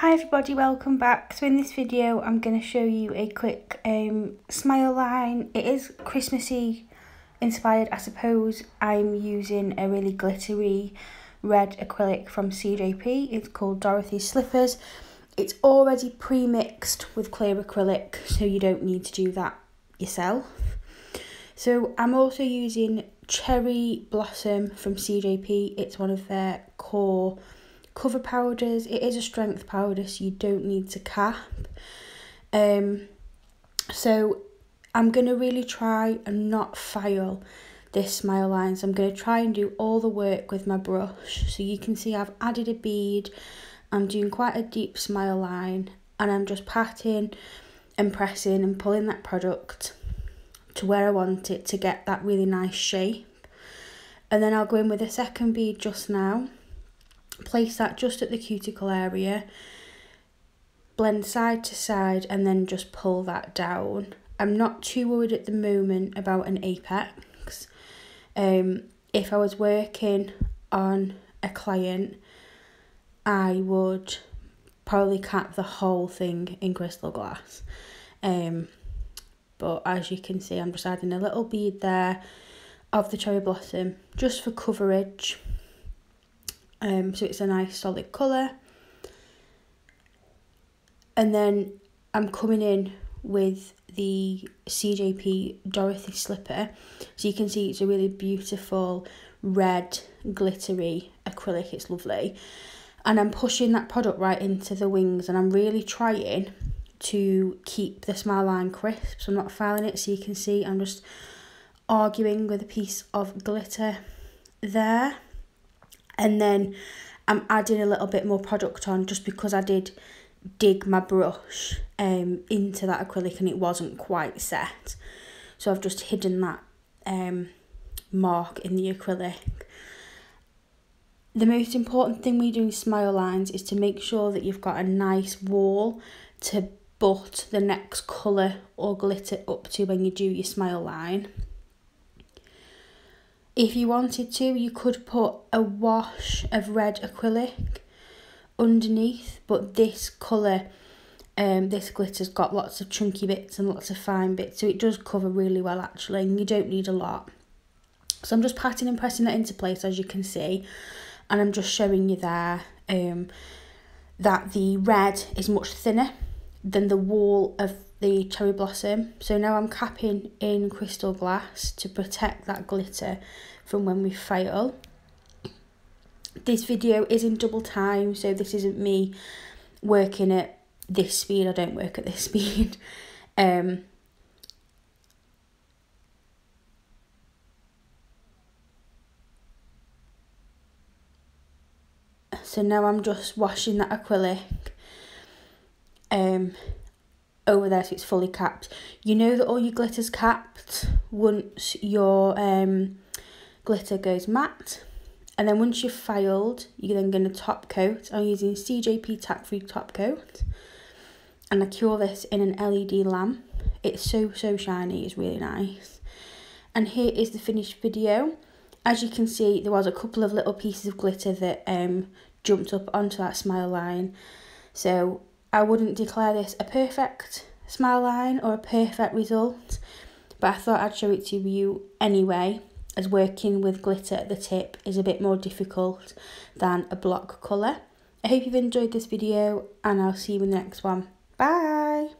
Hi everybody, welcome back. So in this video I'm going to show you a quick um, smile line. It is Christmassy inspired I suppose. I'm using a really glittery red acrylic from CJP. It's called Dorothy's Slippers. It's already pre-mixed with clear acrylic so you don't need to do that yourself. So I'm also using Cherry Blossom from CJP. It's one of their core cover powders. It is a strength powder, so you don't need to cap. Um, so I'm going to really try and not file this smile line. So I'm going to try and do all the work with my brush. So you can see I've added a bead. I'm doing quite a deep smile line and I'm just patting and pressing and pulling that product to where I want it to get that really nice shape. And then I'll go in with a second bead just now place that just at the cuticle area, blend side to side and then just pull that down. I'm not too worried at the moment about an apex. Um, if I was working on a client, I would probably cap the whole thing in crystal glass. Um, but as you can see, I'm just adding a little bead there of the cherry blossom just for coverage um, so it's a nice solid colour. And then I'm coming in with the CJP Dorothy slipper. So you can see it's a really beautiful red glittery acrylic. It's lovely. And I'm pushing that product right into the wings and I'm really trying to keep the smile line crisp. So I'm not filing it so you can see I'm just arguing with a piece of glitter there and then I'm adding a little bit more product on just because I did dig my brush um into that acrylic and it wasn't quite set. So I've just hidden that um mark in the acrylic. The most important thing we do smile lines is to make sure that you've got a nice wall to butt the next colour or glitter up to when you do your smile line if you wanted to, you could put a wash of red acrylic underneath, but this colour, um, this glitter's got lots of chunky bits and lots of fine bits, so it does cover really well actually, and you don't need a lot. So I'm just patting and pressing it into place as you can see, and I'm just showing you there um, that the red is much thinner than the wall of the cherry blossom. So now I'm capping in crystal glass to protect that glitter from when we fail. This video is in double time, so this isn't me working at this speed. I don't work at this speed. Um, so now I'm just washing that acrylic um, over there so it's fully capped. You know that all your glitter's capped once your um, glitter goes matte. And then once you've filed, you're then going to top coat. I'm using CJP Tack Free Top Coat. And I cure this in an LED lamp. It's so, so shiny. It's really nice. And here is the finished video. As you can see, there was a couple of little pieces of glitter that um, jumped up onto that smile line. So I wouldn't declare this a perfect smile line or a perfect result, but I thought I'd show it to you anyway, as working with glitter at the tip is a bit more difficult than a block colour. I hope you've enjoyed this video and I'll see you in the next one. Bye!